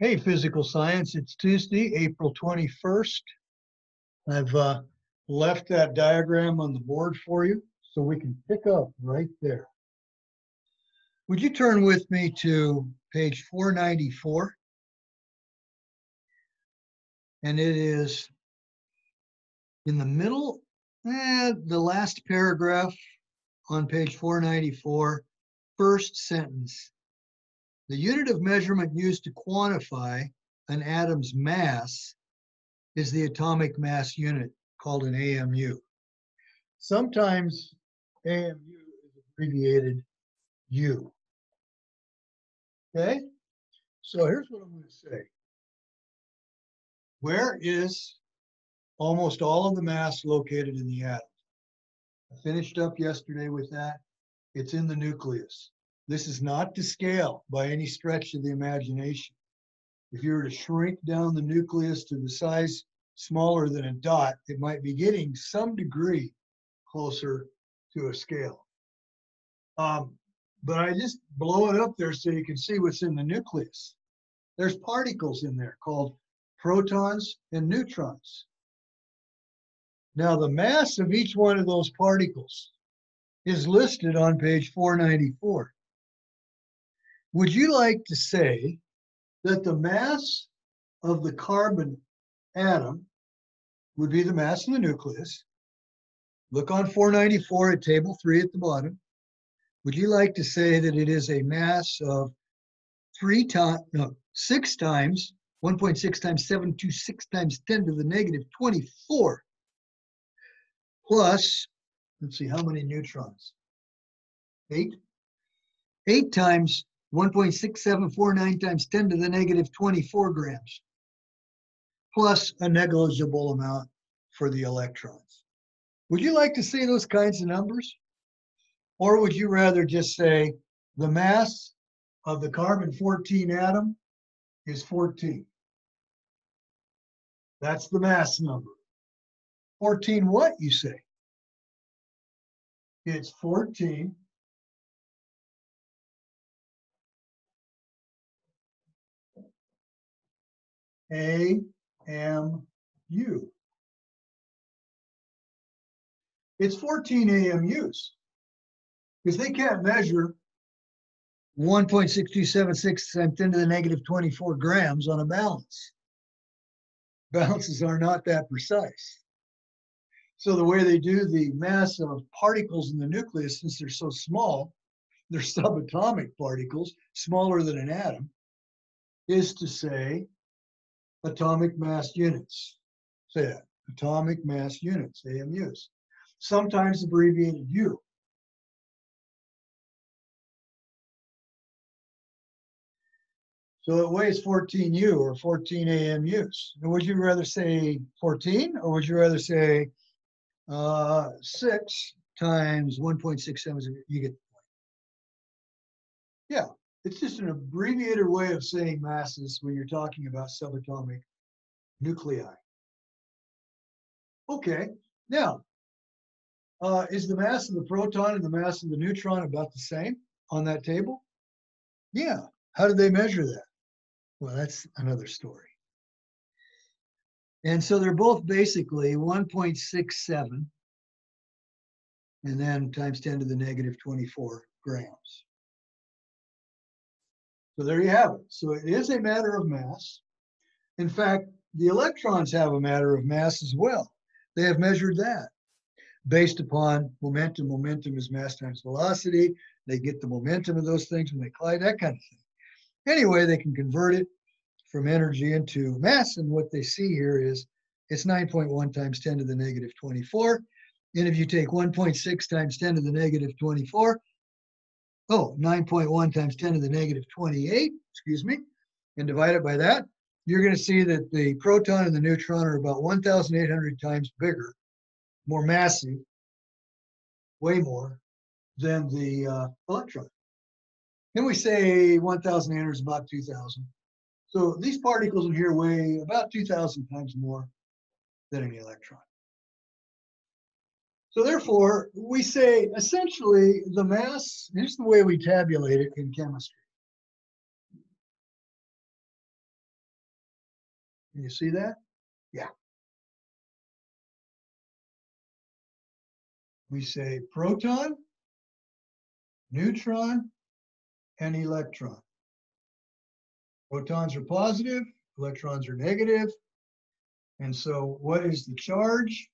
Hey, physical science, it's Tuesday, April 21st. I've uh, left that diagram on the board for you so we can pick up right there. Would you turn with me to page 494? And it is in the middle, eh, the last paragraph on page 494, first sentence. The unit of measurement used to quantify an atom's mass is the atomic mass unit called an AMU. Sometimes AMU is abbreviated U. Okay, so here's what I'm going to say. Where is almost all of the mass located in the atom? I finished up yesterday with that. It's in the nucleus. This is not to scale by any stretch of the imagination. If you were to shrink down the nucleus to the size smaller than a dot, it might be getting some degree closer to a scale. Um, but I just blow it up there so you can see what's in the nucleus. There's particles in there called protons and neutrons. Now, the mass of each one of those particles is listed on page 494. Would you like to say that the mass of the carbon atom would be the mass of the nucleus? Look on 494 at table three at the bottom. Would you like to say that it is a mass of three times, no, six times, 1.6 times 726 times 10 to the negative 24 plus, let's see, how many neutrons? Eight? Eight times 1.6749 times 10 to the negative 24 grams, plus a negligible amount for the electrons. Would you like to see those kinds of numbers? Or would you rather just say the mass of the carbon 14 atom is 14? That's the mass number. 14 what, you say? It's 14 A M U. It's 14 AMUs because they can't measure 1.6276 times 10 to the negative 24 grams on a balance. Balances are not that precise. So the way they do the mass of particles in the nucleus, since they're so small, they're subatomic particles, smaller than an atom, is to say atomic mass units. That, atomic mass units, AMUs. Sometimes abbreviated U. So it weighs 14U or 14 AMUs. And would you rather say 14 or would you rather say uh, 6 times 1.67? You get the point. Yeah, it's just an abbreviated way of saying masses when you're talking about subatomic nuclei. Okay, now, uh, is the mass of the proton and the mass of the neutron about the same on that table? Yeah, how did they measure that? Well, that's another story. And so they're both basically 1.67 and then times 10 to the negative 24 grams. So there you have it. So it is a matter of mass. In fact, the electrons have a matter of mass as well. They have measured that based upon momentum. Momentum is mass times velocity. They get the momentum of those things when they collide, that kind of thing. Anyway, they can convert it from energy into mass. And what they see here is it's 9.1 times 10 to the negative 24. And if you take 1.6 times 10 to the negative 24, oh, 9.1 times 10 to the negative 28, excuse me, and divide it by that, you're going to see that the proton and the neutron are about 1,800 times bigger, more massive, way more than the uh, electron. And we say 1,800 is about 2,000. So these particles in here weigh about 2,000 times more than an electron. So therefore, we say essentially the mass, here's the way we tabulate it in chemistry. Can you see that? Yeah. We say proton, neutron, and electron. Protons are positive, electrons are negative. And so what is the charge?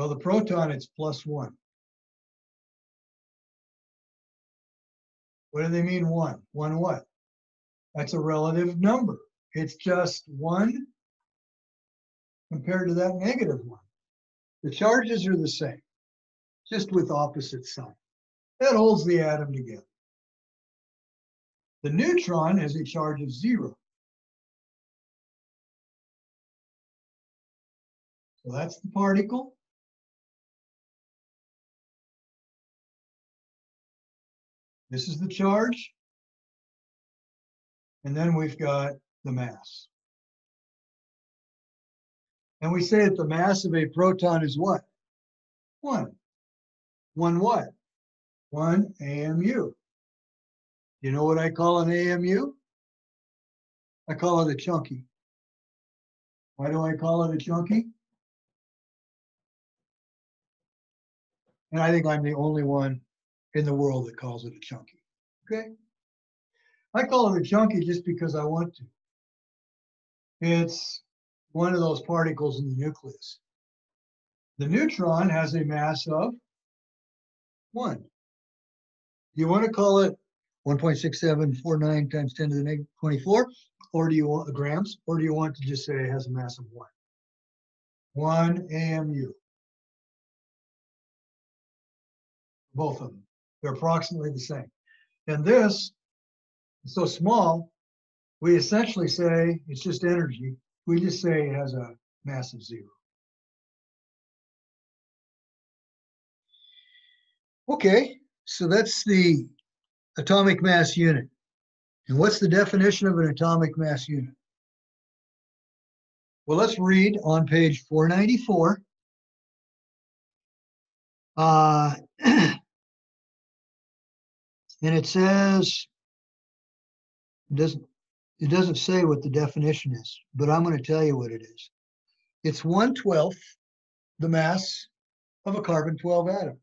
Well, the proton, it's plus one. What do they mean one? One what? That's a relative number. It's just one compared to that negative one. The charges are the same, just with opposite sign. That holds the atom together. The neutron has a charge of zero. So that's the particle. This is the charge. And then we've got the mass. And we say that the mass of a proton is what? One. One what? One AMU. You know what I call an AMU? I call it a chunky. Why do I call it a chunky? And I think I'm the only one in the world that calls it a chunky. Okay? I call it a chunky just because I want to. It's one of those particles in the nucleus. The neutron has a mass of one. You want to call it 1.6749 times 10 to the negative 24, or do you want grams, or do you want to just say it has a mass of one? One AMU. Both of them. They're approximately the same. And this is so small, we essentially say it's just energy. We just say it has a mass of zero. Okay, so that's the atomic mass unit. And what's the definition of an atomic mass unit? Well, let's read on page 494. Uh, and it says, it doesn't, it doesn't say what the definition is, but I'm going to tell you what it is. It's one twelfth the mass of a carbon 12 atom.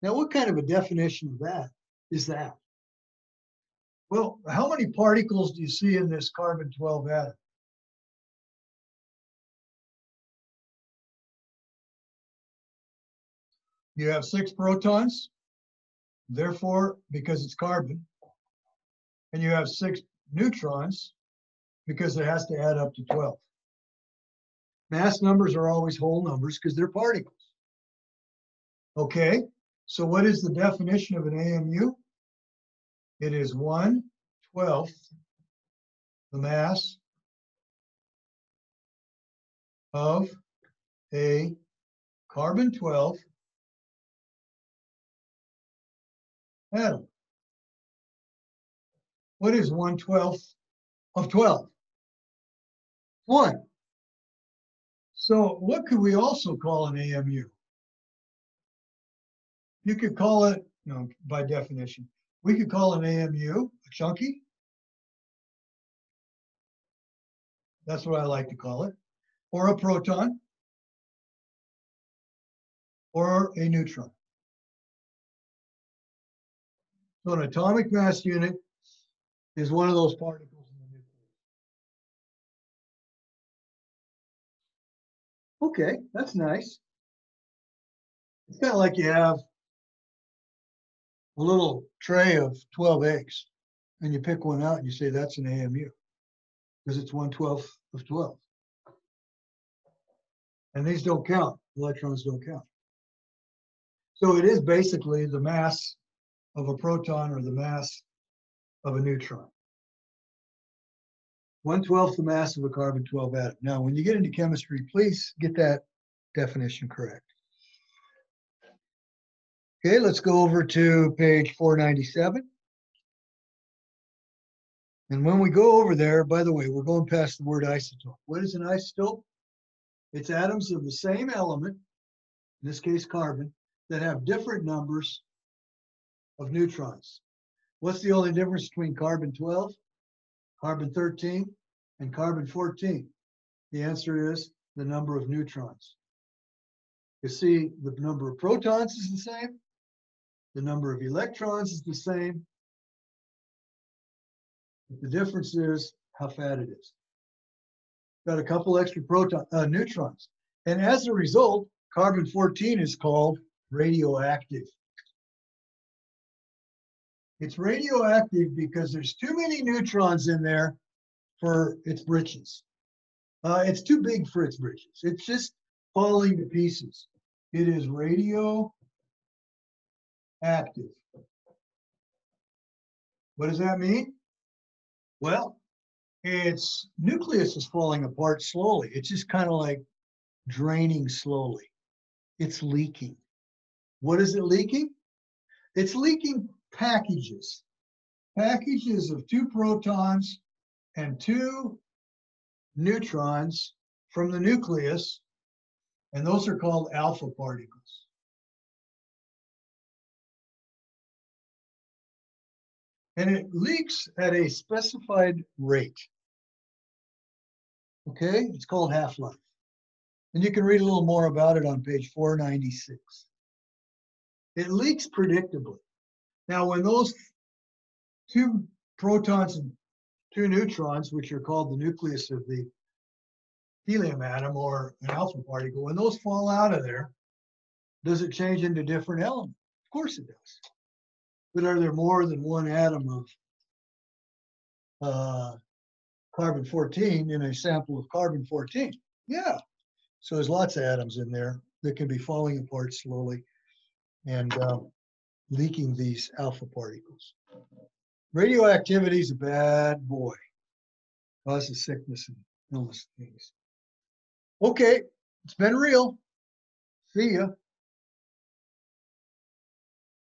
Now, what kind of a definition of that is that? Well, how many particles do you see in this carbon 12 atom? You have six protons, therefore, because it's carbon, and you have six neutrons because it has to add up to 12. Mass numbers are always whole numbers because they're particles. Okay, so what is the definition of an AMU? It is one twelfth the mass of a carbon 12 atom. What is one twelfth of 12? One. So what could we also call an AMU? You could call it, you know, by definition, we could call an AMU a chunky. That's what I like to call it. Or a proton. Or a neutron. So an atomic mass unit is one of those particles in the nucleus. Okay, that's nice. It's kind of like you have a little tray of 12 eggs and you pick one out and you say that's an AMU because it's 1 12th of 12. And these don't count, electrons don't count. So it is basically the mass of a proton or the mass of a neutron. 1 12th the mass of a carbon 12 atom. Now, when you get into chemistry, please get that definition correct. Okay, let's go over to page 497. And when we go over there, by the way, we're going past the word isotope. What is an isotope? It's atoms of the same element, in this case carbon, that have different numbers of neutrons. What's the only difference between carbon 12 carbon thirteen and carbon fourteen? The answer is the number of neutrons. You see, the number of protons is the same. The number of electrons is the same. The difference is how fat it is. Got a couple extra proton, uh, neutrons. And as a result, carbon 14 is called radioactive. It's radioactive because there's too many neutrons in there for its britches. Uh, it's too big for its britches. It's just falling to pieces. It is radioactive. What does that mean? Well, its nucleus is falling apart slowly. It's just kind of like draining slowly. It's leaking. What is it leaking? It's leaking packages, packages of two protons and two neutrons from the nucleus, and those are called alpha particles. And it leaks at a specified rate. Okay, it's called half-life. And you can read a little more about it on page 496. It leaks predictably. Now, when those two protons and two neutrons, which are called the nucleus of the helium atom or an alpha particle, when those fall out of there, does it change into different elements? Of course it does. But are there more than one atom of uh, carbon 14 in a sample of carbon 14? Yeah. So there's lots of atoms in there that can be falling apart slowly and um, leaking these alpha particles. Radioactivity is a bad boy. Causes sickness and illness things. Okay, it's been real. See ya.